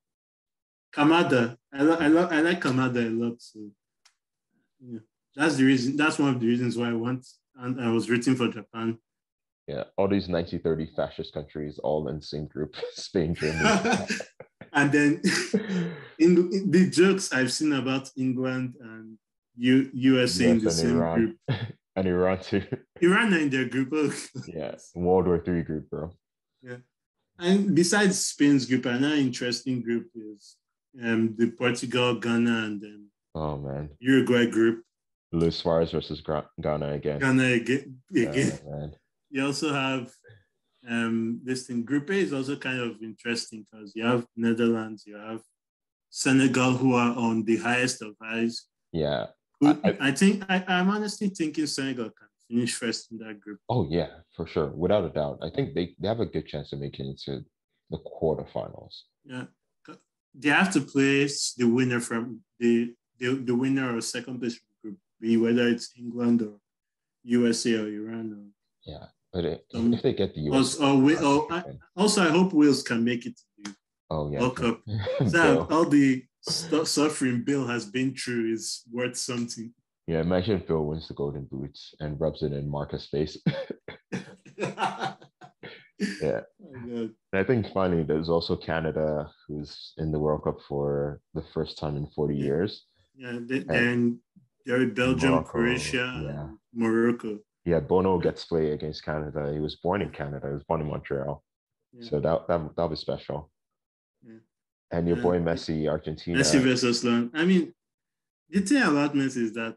Kamada. I, lo- I, lo- I like Kamada a lot. So, yeah, that's the reason. That's one of the reasons why I want, and I was rooting for Japan. Yeah, all these 1930 fascist countries, all in the same group: Spain, Germany. and then in, in, the jokes I've seen about England and U, USA US in the same Iran. group. and Iran too. Iran in their group. yeah, World War Three group, bro. Yeah. And besides Spain's group, another interesting group is um, the Portugal, Ghana, and then oh man, Uruguay group. Luis Suarez versus Ghana again. Ghana again. again. Oh, you also have um, this thing. Group A is also kind of interesting because you have Netherlands, you have Senegal, who are on the highest of highs. Yeah. I, I, I think I, I'm honestly thinking Senegal can finish first in that group. Oh yeah, for sure, without a doubt. I think they, they have a good chance of making it to the quarterfinals. Yeah, they have to place the winner from the the, the winner or second place group B, whether it's England or USA or Iran. Or, yeah, but it, um, if they get the US, also, or, or, I, also I hope Wales can make it to the oh yeah World Cup. so all the suffering Bale has been through is worth something. Yeah, imagine Phil wins the Golden Boots and rubs it in Marcus' face. yeah. Oh I think finally there's also Canada who's in the World Cup for the first time in 40 years. Yeah, and there are Belgium, Morocco, Croatia, yeah. Morocco. Yeah, Bono gets play against Canada. He was born in Canada. He was born in Montreal. Yeah. So that that that was special. Yeah. And your boy Messi, Argentina. Messi versus Lon. I mean, the thing about Messi is that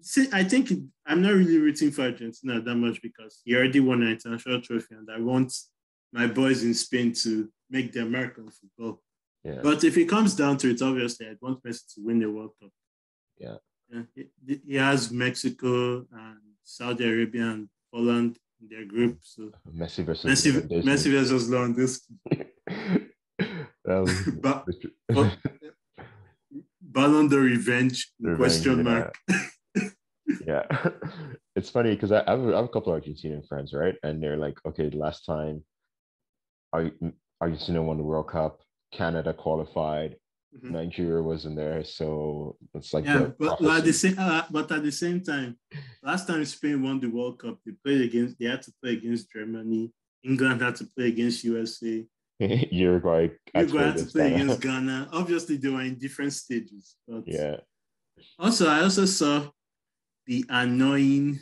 see, I think I'm not really rooting for Argentina that much because he already won an international trophy, and I want my boys in Spain to make the American football. Yeah. But if it comes down to it, obviously, I'd want Messi to win the World Cup. Yeah. Yeah he, has Mexico and Saudi Arabia and Poland in their group. So Messi versus Messi, Messi versus Lewandowski. but, but, oh, Ballon d'Or revenge, revenge question mark. yeah, it's funny because I, I, have a couple of Argentinian friends, right? And they're like, okay, last time Argentina won the World Cup, Canada qualified, mm-hmm. Nigeria wasn't there, so it's like yeah. But, at the same, uh, but at the same time, last time Spain won the World Cup, they played against. They had to play against Germany. England had to play against USA. Uruguay. Uruguay had to play against Ghana. Obviously, they were in different stages. But yeah. Also, I also saw the annoying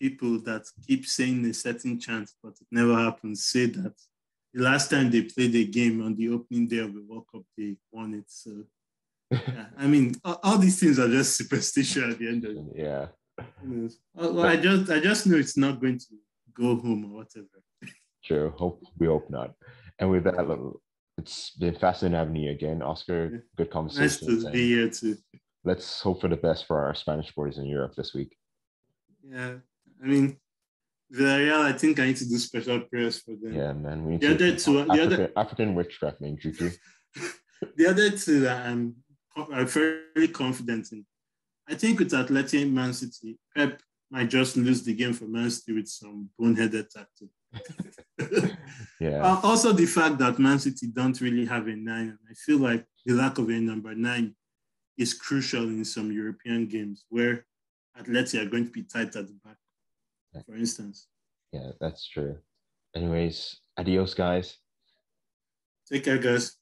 people that keep saying a certain chance, but it never happens. Say that the last time they played a game on the opening day of the World Cup, they won it. So, yeah, I mean, all, all, these things are just superstition at the end of it. Yeah. Well, I just, I just know it's not going to go home or whatever. Sure. Hope we hope not. And with that, it's been fascinating having you again, Oscar. Good conversation. Nice to be here too. Let's hope for the best for our Spanish boys in Europe this week. Yeah, I mean, Villarreal. I think I need to do special prayers for them. Yeah, man. We need the to, other two, African, the other African witchcraft, man. Juju. the other two that I'm, I'm very confident in. I think with Atleti Man City, Pep might just lose the game for Man City with some boneheaded tactic. yeah. Uh, also, the fact that Man City don't really have a nine, I feel like the lack of a number nine is crucial in some European games where Atleti are going to be tight at the back, for instance. Yeah, that's true. Anyways, adios, guys. Take care, guys.